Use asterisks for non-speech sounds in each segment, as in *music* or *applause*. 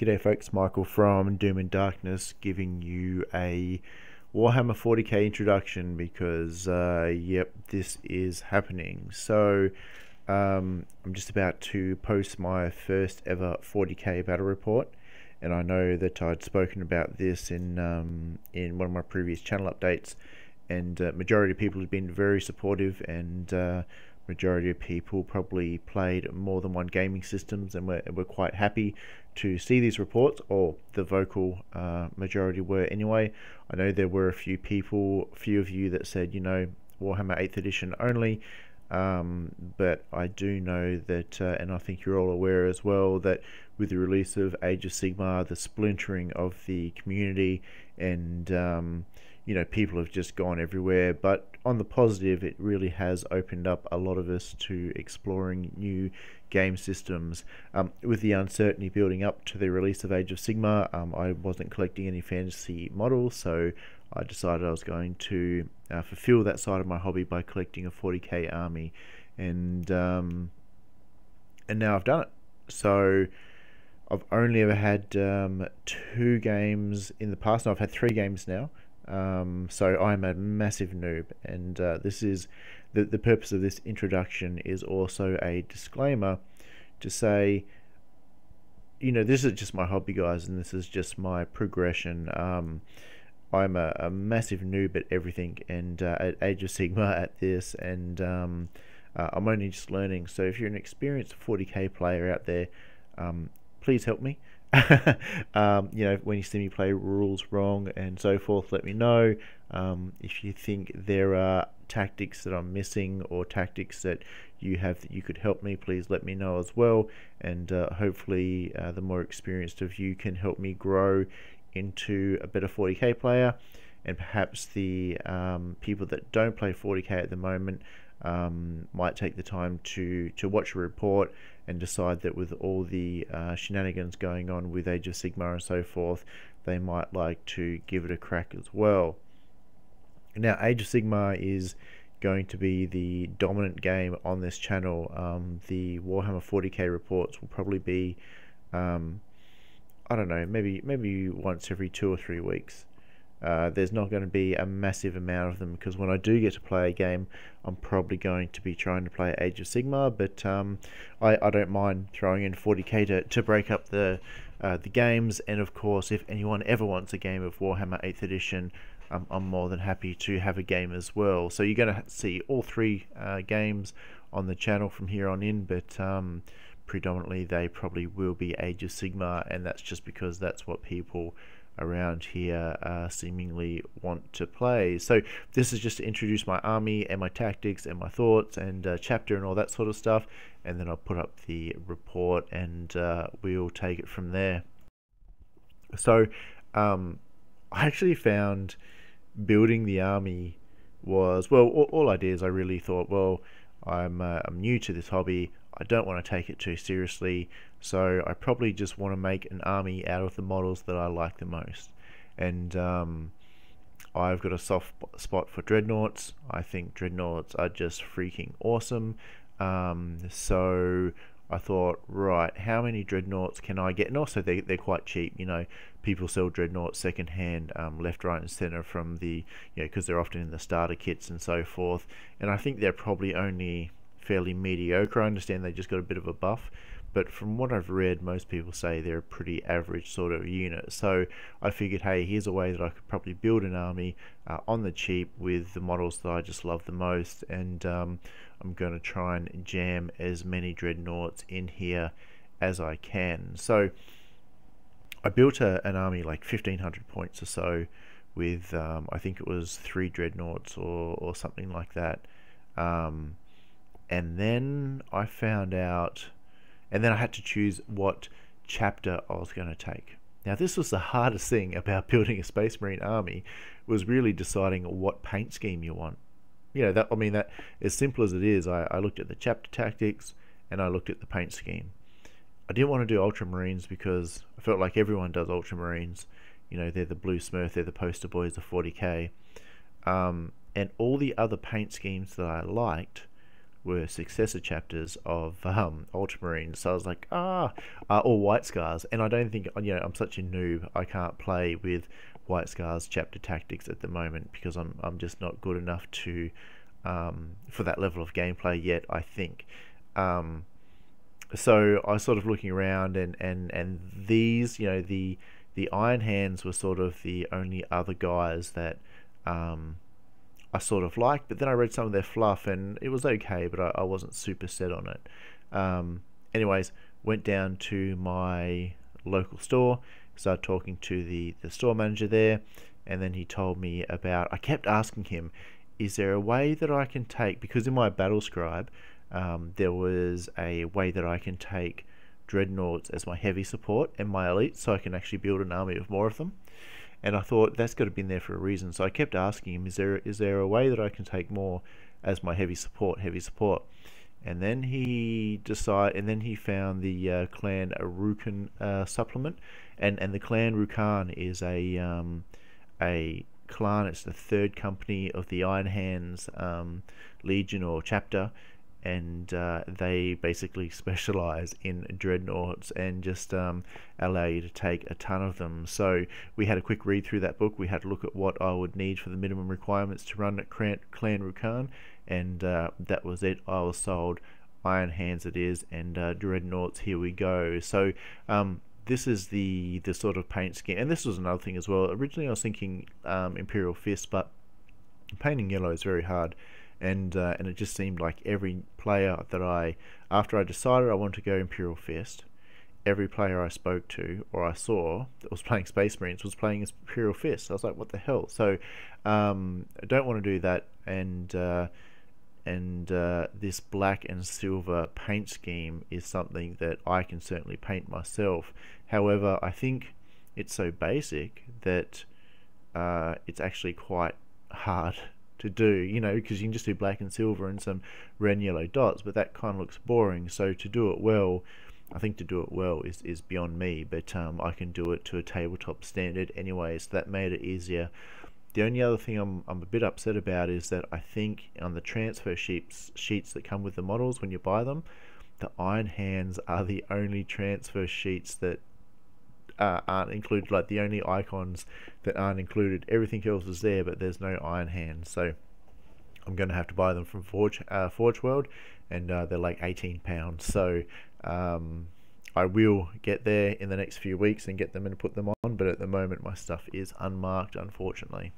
G'day folks, Michael from Doom and Darkness giving you a Warhammer 40k introduction because, uh, yep, this is happening. So, um, I'm just about to post my first ever 40k battle report, and I know that I'd spoken about this in um, in one of my previous channel updates, and uh, majority of people have been very supportive and uh, majority of people probably played more than one gaming systems and were, were quite happy to see these reports or the vocal uh, majority were anyway. I know there were a few people a few of you that said you know Warhammer 8th edition only um, but I do know that uh, and I think you're all aware as well that with the release of Age of Sigmar the splintering of the community and um, you know people have just gone everywhere. But on the positive it really has opened up a lot of us to exploring new game systems um, with the uncertainty building up to the release of age of Sigmar, um, i wasn't collecting any fantasy models so i decided i was going to uh, fulfill that side of my hobby by collecting a 40k army and um, and now i've done it so I've only ever had um, two games in the past. No, I've had three games now. Um, so I'm a massive noob, and uh, this is the the purpose of this introduction is also a disclaimer to say, you know, this is just my hobby, guys, and this is just my progression. Um, I'm a, a, massive noob at everything, and uh, at Age of Sigmar *laughs* at this, and um, uh, I'm only just learning. So if you're an experienced 40k player out there, um, please help me. *laughs* um, you know, when you see me play rules wrong and so forth, let me know. Um, if you think there are tactics that I'm missing or tactics that you have that you could help me, please let me know as well. And uh, hopefully, uh, the more experienced of you can help me grow into a better 40k player. And perhaps the um, people that don't play 40k at the moment um, might take the time to to watch a report and decide that with all the uh, shenanigans going on with Age of Sigmar and so forth, they might like to give it a crack as well. Now, Age of Sigmar is going to be the dominant game on this channel. Um, the Warhammer 40k reports will probably be, um, I don't know, maybe maybe once every two or three weeks. Uh, there's not going to be a massive amount of them because when I do get to play a game, I'm probably going to be trying to play Age of Sigmar, but um, I, I don't mind throwing in 40k to, to break up the uh, the games. And of course, if anyone ever wants a game of Warhammer 8th Edition, um, I'm more than happy to have a game as well. So you're going to see all three uh, games on the channel from here on in, but um, predominantly they probably will be Age of Sigmar and that's just because that's what people around here uh, seemingly want to play. So this is just to introduce my army and my tactics and my thoughts and uh, chapter and all that sort of stuff and then I'll put up the report and uh, we'll take it from there. So um, I actually found building the army was well all, all ideas I really thought well I'm, uh, I'm new to this hobby I don't want to take it too seriously, so I probably just want to make an army out of the models that I like the most. And um, I've got a soft spot for dreadnoughts. I think dreadnoughts are just freaking awesome. Um, so I thought, right, how many dreadnoughts can I get? And also, they, they're quite cheap. You know, people sell dreadnoughts secondhand, um, left, right, and center from the, you know, because they're often in the starter kits and so forth. And I think they're probably only fairly mediocre. I understand they just got a bit of a buff, but from what I've read, most people say they're a pretty average sort of unit. So I figured, hey, here's a way that I could probably build an army uh, on the cheap with the models that I just love the most, and um, I'm going to try and jam as many dreadnoughts in here as I can. So I built a, an army like 1500 points or so with um, I think it was three dreadnoughts or, or something like that. Um, and then I found out, and then I had to choose what chapter I was going to take. Now, this was the hardest thing about *laughs* building a Space Marine army, was really deciding what paint scheme you want. You know, that I mean, that as simple as it is, I, I looked at the chapter tactics and I looked at the paint scheme. I didn't want to do Ultramarines because I felt like everyone does Ultramarines. You know, they're the blue smurf, they're the poster boys, the 40k. Um, and all the other paint schemes that I liked were successor chapters of um, Ultramarines. So I was like, ah, uh, or White Scars. And I don't think, you know, I'm such a noob, I can't play with White Scars chapter tactics at the moment because I'm, I'm just not good enough to, um, for that level of gameplay yet, I think. Um, so I was sort of looking around and, and, and these, you know, the, the Iron Hands were sort of the only other guys that, um, I sort of liked, but then I read some of their fluff and it was okay, but I, I wasn't super set on it. Um, anyways, went down to my local store, started talking to the, the store manager there, and then he told me about. I kept asking him, is there a way that I can take, because in my BattleScribe, um, there was a way that I can take dreadnoughts as my heavy support and my elite so I can actually build an army of more of them and I thought that's got to be there for a reason. So I kept asking him, "Is there is there a way that I can take more as my heavy support, heavy support?" And then he decided, and then he found the uh, Clan Raukaan uh, supplement, and and the Clan Raukaan is a um, a clan. It's the third company of the Iron Hands um, Legion or chapter, and uh, they basically specialize in dreadnoughts and just um, allow you to take a ton of them. So we had a quick read through that book. We had a look at what I would need for the minimum requirements to run Clan, Clan Raukaan, and uh, that was it. I was sold. Iron Hands it is, and uh, dreadnoughts. Here we go. So. Um, this is the the sort of paint scheme, and this was another thing as well. Originally, I was thinking um, Imperial Fist, but painting yellow is very hard and uh, and it just seemed like every player that I, after I decided I wanted to go Imperial Fist, every player I spoke to or I saw that was playing Space Marines was playing Imperial Fist. I was like, what the hell? So um, I don't want to do that, and uh, and uh, this black and silver paint scheme is something that I can certainly paint myself. However, I think it's so basic that uh, it's actually quite hard to do, you know, because you can just do black and silver and some red and yellow dots, but that kind of looks boring. So to do it well, I think to do it well is, is beyond me, but um, I can do it to a tabletop standard anyway, so that made it easier. The only other thing I'm, I'm a bit upset about is that I think on the transfer sheets, sheets that come with the models when you buy them, the Iron Hands are the only transfer sheets that uh, aren't included, like the only icons that aren't included. Everything else is there, but there's no Iron Hand. So I'm going to have to buy them from Forge uh, Forge World, and uh, they're like 18 pounds. So um, I will get there in the next few weeks and get them and put them on. But at the moment, my stuff is unmarked, unfortunately.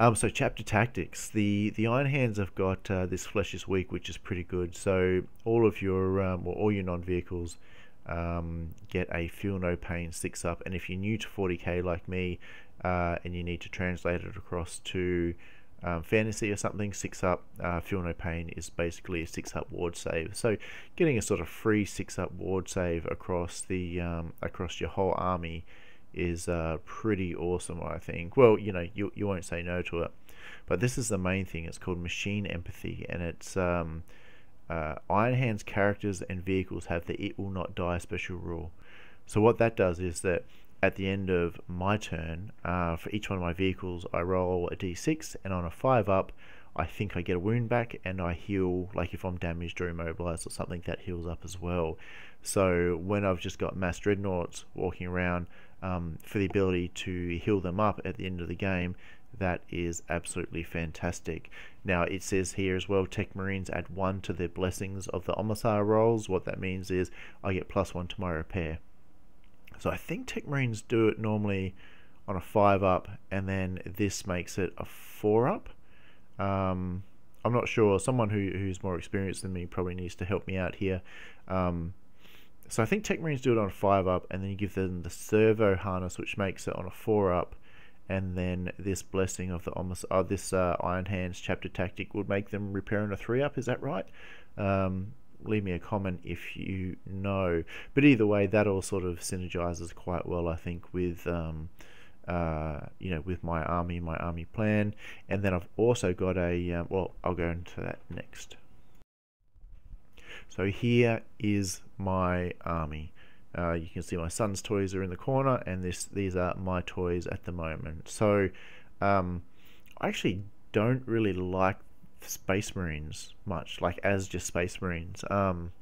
Um, so chapter tactics, the the Iron Hands have got uh, this Flesh is Weak, which is pretty good. So all of your um, or all your non-vehicles um, get a Feel No Pain 6 up. And if you're new to 40k like me uh, and you need to translate it across to um, fantasy or something, 6 up, uh, Feel No Pain is basically a 6 up ward save. So getting a sort of free 6 up ward save across the um, across your whole army is uh, pretty awesome, I think. Well, you know, you, you won't say no to it. But this is the main thing. It's called Machine Empathy, and it's um, uh, Iron Hand's characters and vehicles have the It Will Not Die special rule. So what that does is that at the end of my turn, uh, for each one of my vehicles, I roll a d6, and on a 5 up, I think I get a wound back, and I heal, like if I'm damaged or immobilized or something, that heals up as well. So when I've just got mass dreadnoughts walking around, um, for the ability to heal them up at the end of the game, that is absolutely fantastic. Now it says here as well, Tech Marines add one to their blessings of the Omnissiah rolls. What that means is I get plus one to my repair. So I think Tech Marines do it normally on a five up, and then this makes it a four up. Um, I'm not sure. Someone who, who's more experienced than me probably needs to help me out here. Um, so I think Tech Marines do it on a five up, and then you give them the servo harness, which makes it on a four up and then this blessing of the Omus, uh, this uh, Iron Hands chapter tactic would make them repair in a three up. Is that right? Um, leave me a comment if you know. But either way, that all sort of synergizes quite well, I think, with um, uh, you know with my army, my army plan, and then I've also got a uh, well, I'll go into that next. So here is my army. Uh, you can see my son's toys are in the corner, and this these are my toys at the moment. So um, I actually don't really like Space Marines much, like as just Space Marines. Um,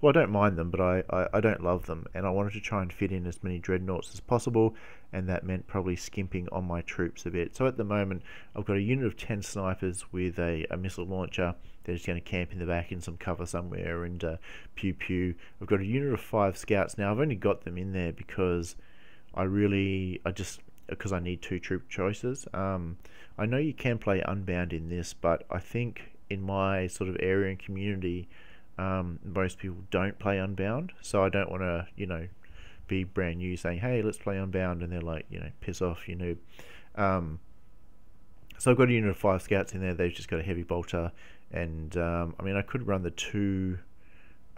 well, I don't mind them, but I, I, I, don't love them, and I wanted to try and fit in as many dreadnoughts as possible, and that meant probably skimping on my troops a bit. So at the moment, I've got a unit of 10 snipers with a, a missile launcher. They're just going to camp in the back in some cover somewhere and uh, pew pew. I've got a unit of 5 scouts. Now, I've only got them in there because I really, I just, because I need two troop choices. Um, I know you can play Unbound in this, but I think in my sort of area and community, um, most people don't play Unbound, so I don't want to, you know, be brand new saying, "Hey, let's play Unbound," and they're like, you know, piss off, you know. Um, so I've got a unit of five scouts in there. They've just got a heavy bolter, and um, I mean, I could run the two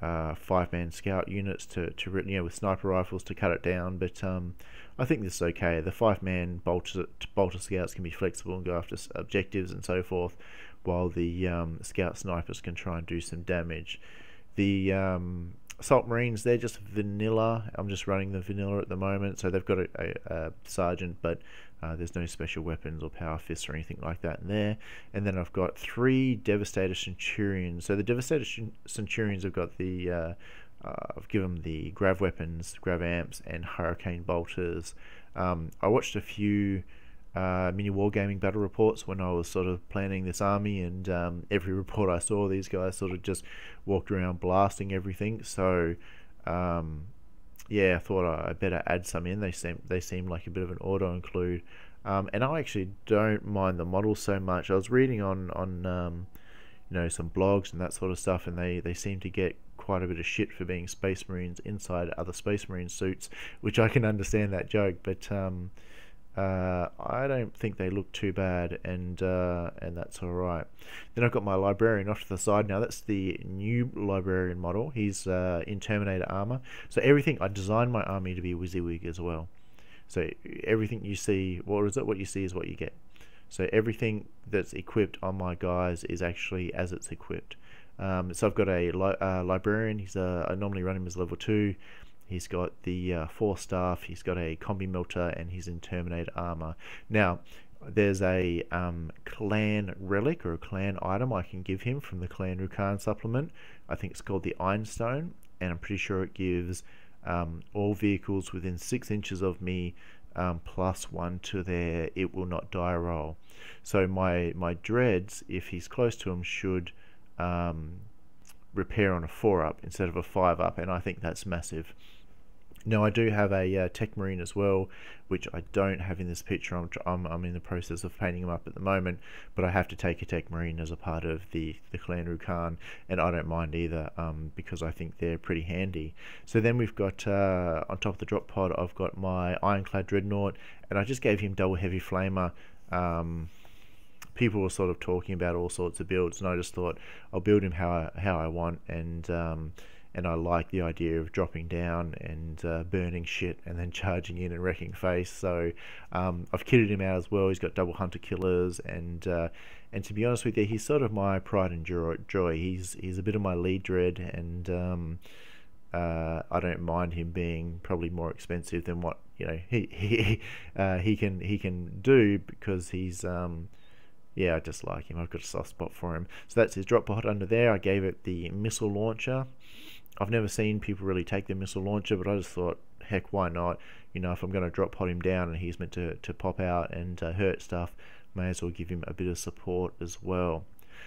uh, five-man scout units to to you know with sniper rifles to cut it down, but um, I think this is okay. The five-man bolter bolter scouts can be flexible and go after objectives and so forth while the um, scout snipers can try and do some damage. The um, assault marines they're just vanilla. I'm just running the vanilla at the moment, so they've got a, a, a sergeant, but uh, there's no special weapons or power fists or anything like that in there. And then I've got three Devastator Centurions. So the Devastator Centurions have got the uh, uh, I've given them the grav weapons, grav amps, and hurricane bolters. Um, I watched a few uh, MiniWarGaming battle reports when I was sort of planning this army, and um, every *laughs* report I saw, these guys sort of just walked around blasting everything. So, um, yeah, I thought I better add some in. They seem they seem like a bit of an auto include, um, and I actually don't mind the models so much. I was reading on on um, you know some blogs and that sort of stuff, and they they seem to get quite a bit of shit for being Space Marines inside other Space Marine suits, which I can understand that joke, but um, uh, I don't think they look too bad, and uh, and that's all right. Then I've got my librarian off to the side. Now that's the new librarian model. He's uh, in Terminator armor. So everything I designed my army to be WYSIWYG as well. So everything you see, what is it? What you see is what you get. So everything that's equipped on my guys is actually as it's equipped. Um, so I've got a li uh, librarian. He's uh, I normally run him as level two. He's got the uh, force staff. He's got a combi melta, and he's in Terminator armor. Now, there's a um, clan relic or a clan item I can give him from the Clan Raukaan supplement. I think it's called the Ironstone, and I'm pretty sure it gives um, all vehicles within six inches of me um, plus one to their it will not die roll. So my my dreads, if he's close to him, should um, repair on a four up instead of a five up, and I think that's massive. Now I do have a uh, Tech Marine as well, which I don't have in this picture. I'm, I'm, I'm, in the process of painting them up at the moment, but I have to take a Tech Marine as a part of the, the Clan Raukaan, and I don't mind either um, because I think they're pretty handy. So then we've got, uh, on top of the drop pod, I've got my Ironclad Dreadnought, and I just gave him double heavy flamer. Um, people were sort of talking about all sorts of builds, and I just thought I'll build him how I, how I want, and um, and I like the idea of dropping down and uh, burning shit and then *laughs* charging in and wrecking face. So um, I've kitted him out as well. He's got double hunter killers and uh, and to be honest with you, he's sort of my pride and joy. He's he's a bit of my lead dread and. Um, uh, I don't mind him being probably more expensive than what you know he *laughs* he uh, he can he can do because he's um, yeah I just like him I've got a soft spot for him so that's his drop pod under there I gave it the missile launcher I've never seen people really take the missile launcher, but I just thought, heck, why not? You know, if I'm going to drop pod him down and he's meant to, to pop out and uh, hurt stuff, may as well give him a bit of support as well.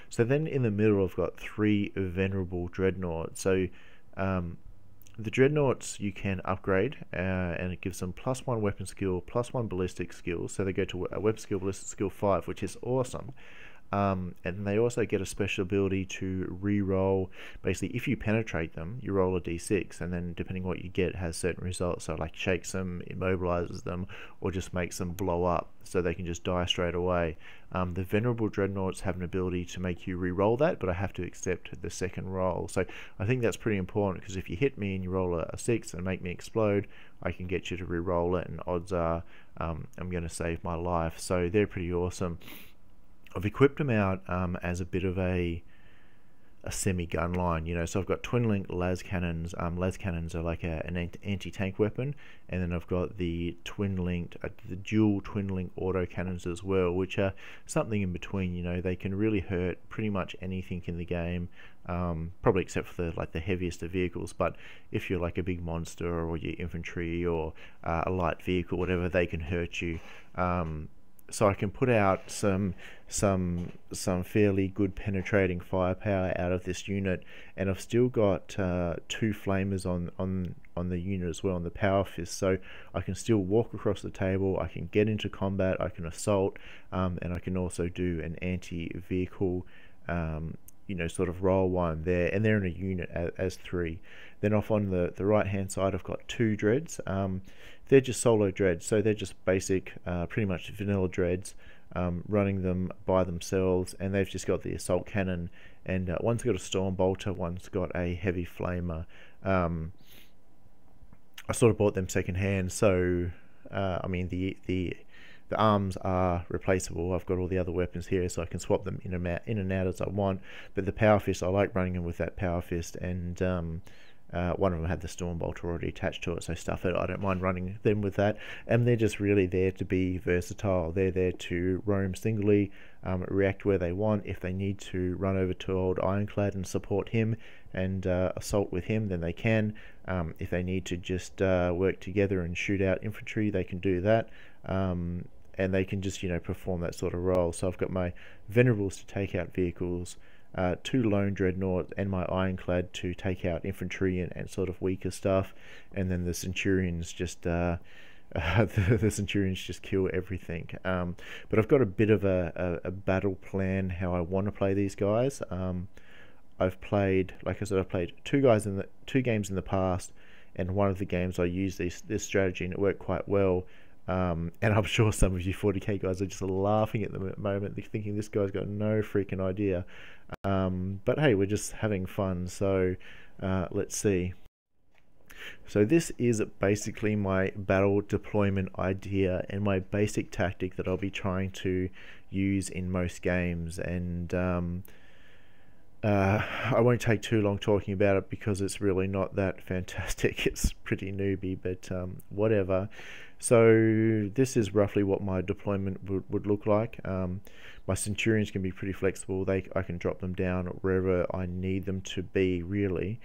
So then in the middle, I've got three venerable dreadnoughts. So um, the dreadnoughts you can upgrade, uh, and it gives them plus one weapon skill, plus one ballistic skill. So they go to a weapon skill, ballistic skill five, which is awesome. Um, and they also get a special ability to re-roll. Basically, if you penetrate them, you roll a d6, and then depending what you get, has certain results. So, like shakes them, immobilizes them, or just makes them blow up, so they can just die straight away. Um, the venerable dreadnoughts have an ability to make you re-roll that, but I have to accept the second roll. So I think that's pretty important because if you hit me and you roll a, a six and make me explode, I can get you to re-roll it, and odds are um, I'm going to save my life. So they're pretty awesome. I've equipped them out um, as a bit of a a semi-gun line, you know. So I've got twin link lascannons. Um, lascannons are like a, an anti-tank weapon, and then I've got the twin linked, uh, the dual twin link auto cannons as well, which are something in between. You know, they can really hurt pretty much anything in the game, um, probably except for the like the heaviest of vehicles. But if you're like a big monster or your infantry or uh, a light vehicle, whatever, they can hurt you. Um, so I can put out some some some fairly good penetrating firepower out of this unit, and I've still got uh, two flamers on on on the unit as well on the power fist, so I can still walk across the table. I can get into combat. I can assault, um, and I can also do an anti-vehicle. Um, you know, sort of roll one there, and they're in a unit as, as three. Then off on the, the right hand side, I've got two dreads. Um, they're just solo dreads, so they're just basic, uh, pretty much vanilla dreads, um, running them by themselves, and they've just got the assault cannon, and uh, one's got a storm bolter, one's got a heavy flamer. Um, I sort of bought them secondhand, so uh, I mean the the the arms are replaceable. I've got all the other weapons here, so I can swap them in and out, in and out as I want. But the power fist, I like running them with that power fist, and um, uh, one of them had the storm bolter already attached to it, so stuff it. I don't mind running them with that. And they're just really there to be versatile. They're there to roam singly, um, react where they want. If they need to run over to old Ironclad and support him and uh, assault with him, then they can. Um, if they need to just uh, work together and shoot out infantry, they can do that. Um, and they can just, you know, perform that sort of role. So I've got my Venerables to take out vehicles uh, two lone dreadnoughts and my ironclad to take out infantry and, and sort of weaker stuff, and then the centurions just uh, uh, *laughs* the, the, centurions just kill everything. Um, but I've got a bit of a, a, a, battle plan how I want to play these guys. Um, I've played, like I said, I've played two guys in the two games in the past, and one of the games I used this this strategy and it worked quite well. Um, and I'm sure some of you 40k guys are just laughing at the moment, thinking this guy's got no freaking idea. Um, but hey, we're just having fun, so uh, let's see. So this is basically my battle deployment idea and my basic tactic that I'll be trying to use in most games. And um, uh, I won't take too long talking about it because it's really not that fantastic. *laughs* It's pretty newbie, but um, whatever. So this is roughly what my deployment would, would look like. Um, my Centurions can be pretty flexible. They I can drop them down wherever I need them to be, really.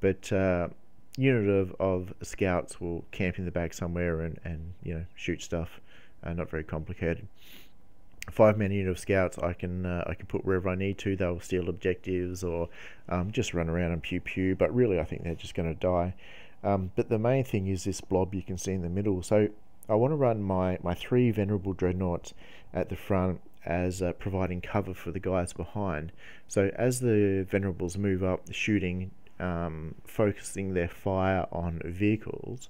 But uh, unit of, of scouts will camp in the back somewhere and, and you know shoot stuff. Uh, not very complicated. Five man unit of scouts I can uh, I can put wherever I need to. They'll steal objectives or um, just run around and pew pew. But really, I think they're just going to die. Um, but the main thing is this blob you can see in the middle. So I want to run my, my three Venerable Dreadnoughts at the front as uh, providing cover for the guys behind. So as the Venerables move up, shooting, um, focusing their fire on vehicles,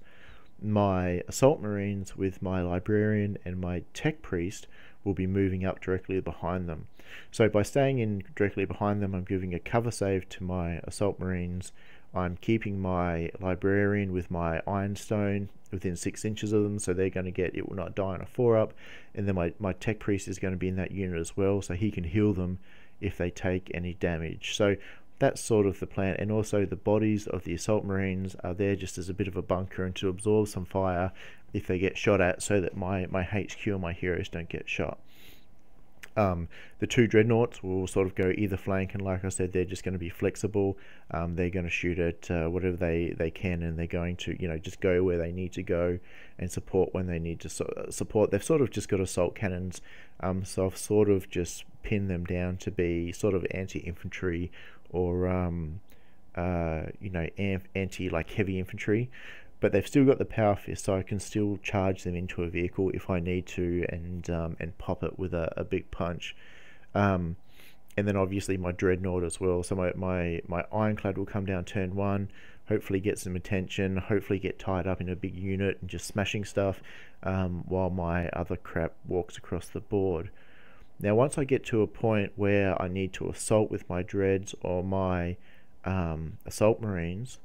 my Assault Marines with my Librarian and my Tech Priest will be moving up directly behind them. So by staying in directly behind them, I'm giving a cover save to my Assault Marines. I'm keeping my Librarian with my Ironstone within six inches of them, so they're going to get it will not die on a four up. And then my, my tech priest is going to be in that unit as well, so he can heal them if they take any damage. So that's sort of the plan. And also the bodies of the assault marines are there just as a bit of a bunker and to absorb some fire if they get shot at, so that my my HQ and my heroes don't get shot. Um, the two dreadnoughts will sort of go either flank, and like I said, they're just going to be flexible. Um, they're going to shoot at uh, whatever they, they can, and they're going to you know just go where they need to go and support when they need to so uh, support. They've sort of just got assault cannons, um, so I've sort of just pinned them down to be sort of anti-infantry or um, uh, you know anti like heavy infantry but they've still got the power fist, so I can still charge them into a vehicle if I need to, and um, and pop it with a, a big punch. Um, and then obviously my dreadnought as well. So my, my my ironclad will come down turn one, hopefully get some attention, hopefully get tied up in a big unit and just smashing stuff, um, while my other crap walks across the board. Now once I get to a point where I need to assault with my dreads or my um, assault marines,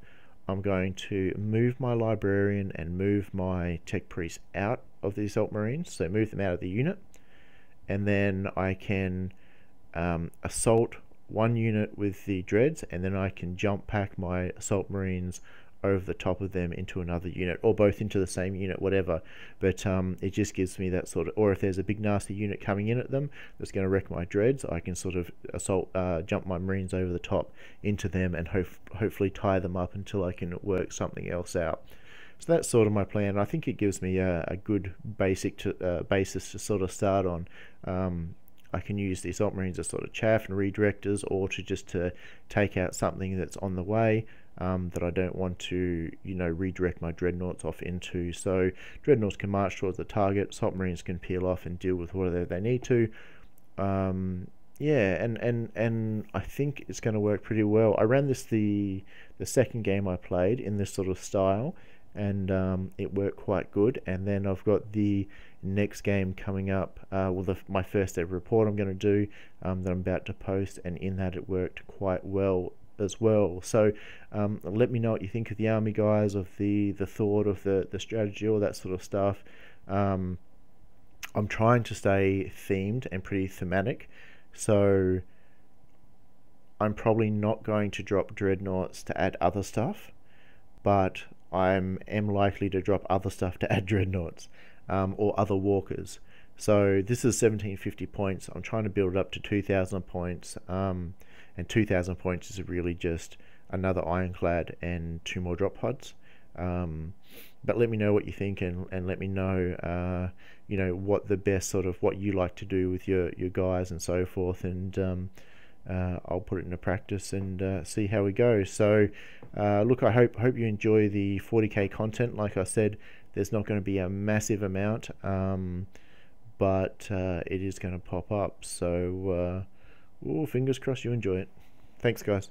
I'm going to move my librarian and move my tech priest out of the assault marines, so move them out of the unit, and then I can um, assault one unit with the dreads, and then I can jump pack my assault marines over the top of them into another unit or both into the same unit whatever. But um, it just gives me that sort of or if there's a big nasty unit coming in at them that's going to wreck my dreads I can sort of assault uh, jump my marines over the top into them and ho hopefully tie them up until I can work something else out. So that's sort of my plan. I think it gives me a, a good basic to, uh, basis to sort of start on. Um, I can use the assault marines as sort of chaff and redirectors or to just to take out something that's on the way um, that I don't want to you know redirect my dreadnoughts off into so dreadnoughts can march towards the target assault marines can peel off and deal with whatever they need to um, yeah and and and I think it's going to work pretty well I ran this the the second game I played in this sort of style and um, it worked quite good. And then I've got the next game coming up. Uh, well, the, my first ever report I'm going to do um, that I'm about to post, and in that it worked quite well as well. So um, let me know what you think of the army guys, of the the thought of the the strategy, all that sort of stuff. Um, I'm trying to stay themed and pretty thematic, so I'm probably not going to drop dreadnoughts to add other stuff, but I'm am likely to drop other stuff to *laughs* add dreadnoughts um, or other walkers. So this is 1750 points. I'm trying to build it up to 2,000 points, um, and 2,000 points is really just another ironclad and two more drop pods. Um, but let me know what you think and, and let me know uh, you know what the best sort of what you like to do with your your guys and so forth and um, uh, I'll put it into practice and uh, see how we go. So, uh, look, I hope hope you enjoy the 40k content. Like I said, there's not going to be a massive amount, um, but uh, it is going to pop up. So, ooh, fingers crossed you enjoy it. Thanks, guys.